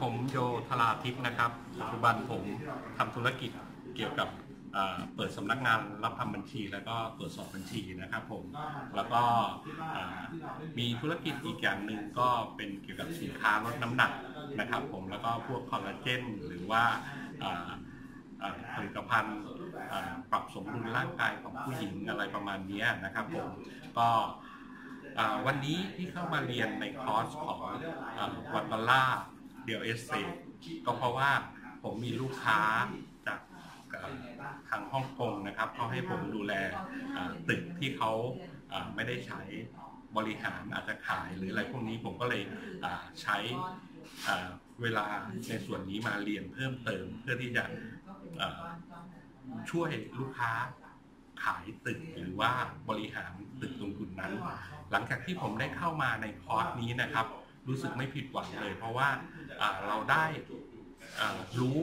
ผมโยธราทิพย์นะครับ ปัจจุบันผมทำธุรกิจเกี่ยวกับเปิดสำนักงานรับทำบัญชี แล้วก็ตรวจสอบบัญชีนะครับผม แล้วก็มีธุรกิจอีกอย่างหนึ่งก็เป็นเกี่ยวกับสินค้าลดน้ำหนักนะครับผม แล้วก็พวกคอลลาเจนหรือว่าผลิตภัณฑ์ปรับสมดุลร่างกายของผู้หญิงอะไรประมาณนี้นะครับผม ก็วันนี้ที่เข้ามาเรียนในคอร์สของ One Dollar ดียวเอสเซก็เพราะว่าผมมีลูกค้าจากทางฮ่องกงนะครับเขาให้ผมดูแลตึกที่เขาไม่ได้ใช้บริหารอาจจะขายหรืออะไรพวกนี้ผมก็เลยใช้เวลาในส่วนนี้มาเรียนเพิ่มเติม เพื่อที่จะช่วยลูกค้าขายตึกหรือว่าบริหารตึกลงทุนนั้น หลังจากที่ผมได้เข้ามาในคอร์สนี้นะครับ รู้สึกไม่ผิดหวังเลย เพราะว่าเราได้รู้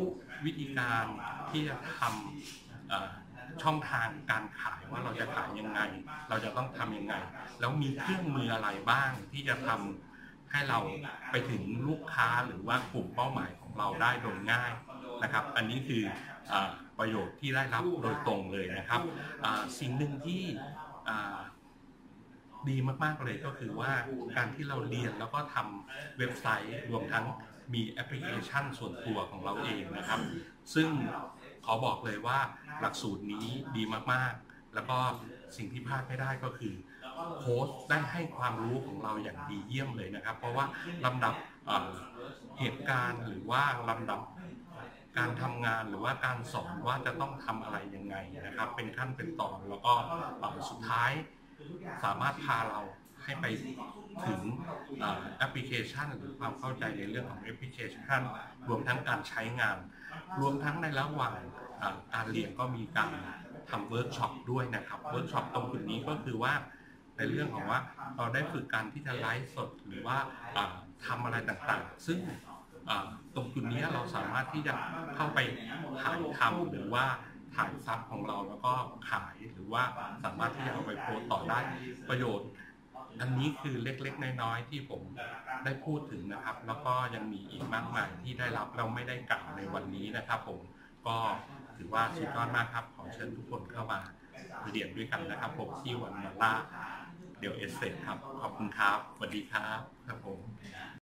วิธีการที่จะทำช่องทางการขายว่าเราจะขายยังไง เราจะต้องทำยังไง แล้วมีเครื่องมืออะไรบ้างที่จะทำให้เราไปถึงลูกค้าหรือว่ากลุ่มเป้าหมายของเราได้โดยง่ายนะครับ อันนี้คืออประโยชน์ที่ได้รับโดยตรงเลยนะครับสิ่งหนึ่งที่ ดีมากๆเลยก็คือว่าการที่เราเรียนแล้วก็ทำเว็บไซต์รวมทั้งมีแอปพลิเคชันส่วนตัวของเราเองนะครับ ซึ่งขอบอกเลยว่าหลักสูตรนี้ดีมากๆ แล้วก็สิ่งที่พลาดไม่ได้ก็คือโค้ชได้ให้ความรู้ของเราอย่างดีเยี่ยมเลยนะครับ เพราะว่าลำดับเหตุการณ์หรือว่าลำดับการทำงานหรือว่าการสอนว่าจะต้องทำอะไรยังไงนะครับ เป็นขั้นเป็นตอนแล้วก็เอ่อสุดท้าย สามารถพาเราให้ไปถึงแอปพลิเคชันหรือความเข้าใจในเรื่องของแอปพลิเคชัน รวมทั้งการใช้งาน รวมทั้งในระหว่างการเรียนก็มีการทำเวิร์กช็อปด้วยนะครับเวิร์กช็อปตรงจุดนี้ก็คือว่าในเรื่องของว่าเราได้ฝึกการที่จะไลฟ์สดหรือว่าอ่าทำอะไรต่างๆ ซึ่งตรงจุดนี้เราสามารถที่จะเข้าไปถ่ายทำหรือว่า ถ่ายซับของเราแล้วก็ขายหรือว่าสามารถที่จะเอาไปโพสต์ต่อได้ประโยชน์ อันนี้คือเล็กๆ น้อยๆที่ผมได้พูดถึงนะครับ แล้วก็ยังมีอีกมากมายที่ได้รับเราไม่ได้กล่าวในวันนี้นะครับ ผมก็ถือว่าสุดยอดมากครับ ขอเชิญทุกคนเข้ามาเรียนด้วยกันนะครับผมที่วันมาล่าเดี๋ยวเอเซครับขอบคุณครับสวัสดีครับครับผม